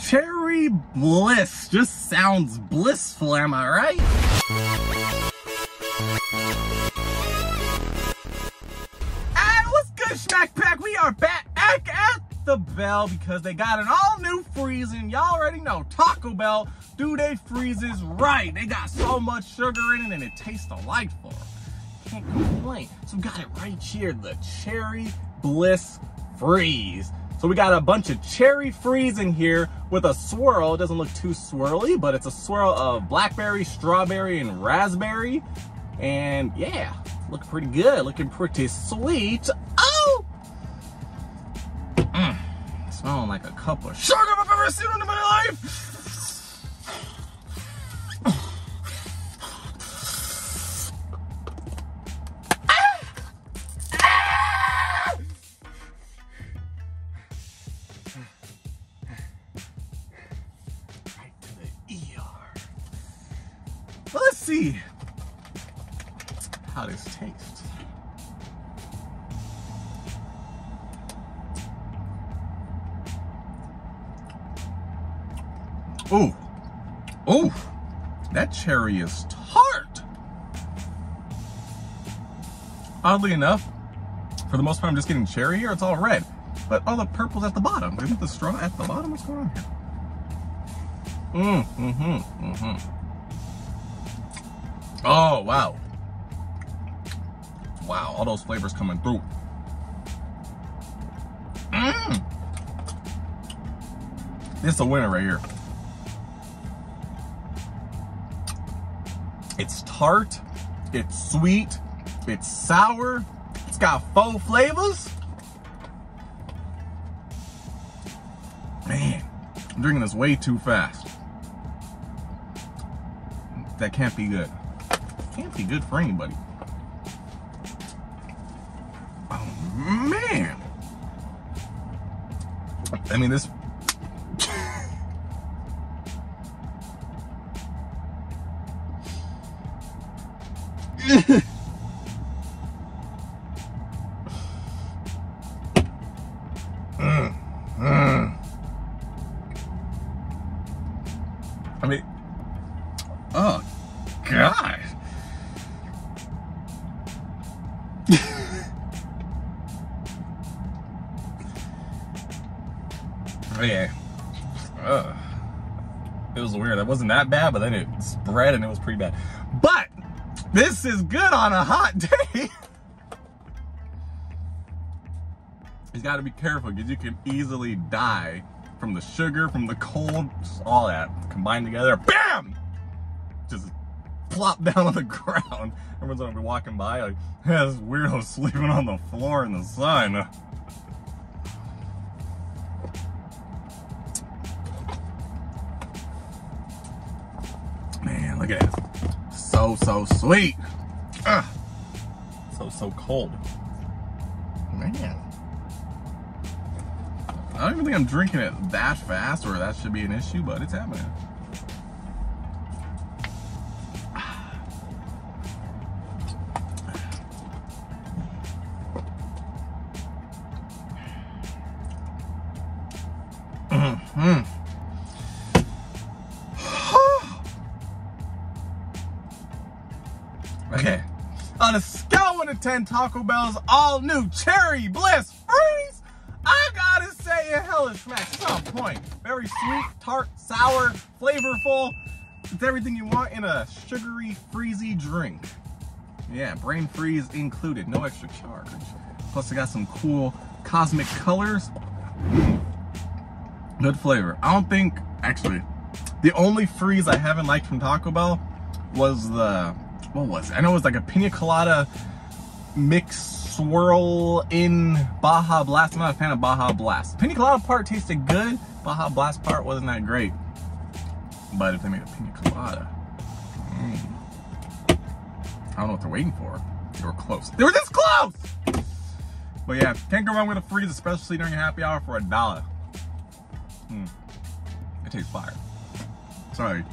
cherry bliss. Just sounds blissful, am I right? And what's good, Schmack Pack? We are back at the Bell because they got an all new freeze and y'all already know Taco Bell do they freezes right. They got so much sugar in it and it tastes delightful. Can't complain. So got it right here, the Cherry Bliss Freeze. So we got a bunch of cherry freeze in here with a swirl. It doesn't look too swirly, but it's a swirl of blackberry, strawberry, and raspberry. And yeah, looking pretty good, looking pretty sweet. Oh! Mm, smelling like a cup of sugar I've ever seen in my life. See how this tastes. Ooh, ooh, that cherry is tart. Oddly enough, for the most part, I'm just getting cherry here. It's all red, but all the purple's at the bottom. Isn't the straw at the bottom? What's going on here? Mm, mm-hmm, mm-hmm. Oh, wow. Wow, all those flavors coming through. Mmm. This is a winner right here. It's tart, it's sweet, it's sour, it's got faux flavors. Man, I'm drinking this way too fast. That can't be good. Be good for anybody. Oh man. I mean this I mean, oh God. Oh, okay. Ugh. It was weird. It wasn't that bad, but then it spread and it was pretty bad. But this is good on a hot day. you got to be careful because you can easily die from the sugar, from the cold, all that combined together. Bam! Just plop down on the ground. Everyone's gonna be walking by like, yeah, this weirdo sleeping on the floor in the sun. Look at it. So, so sweet. Ugh. So, so cold. Man. I don't even think I'm drinking it that fast or that should be an issue, but it's happening. Mm-hmm. On a scale 1 to 10, Taco Bell's all new Cherry Bliss Freeze, I gotta say it hella smacks. It's on point. Very sweet, tart, sour, flavorful. It's everything you want in a sugary, freezy drink. Yeah, brain freeze included, no extra charge. Plus, it got some cool cosmic colors. Good flavor. I don't think, actually, the only freeze I haven't liked from Taco Bell was the, what was it? I know it was like a pina colada mix swirl in Baja Blast. I'm not a fan of Baja Blast. Pina colada part tasted good. Baja Blast part wasn't that great. But if they made a pina colada, mm, I don't know what they're waiting for. They were close. They were this close! But yeah, can't go wrong with a freeze, especially during a happy hour for a dollar. Mm. It tastes fire. Sorry.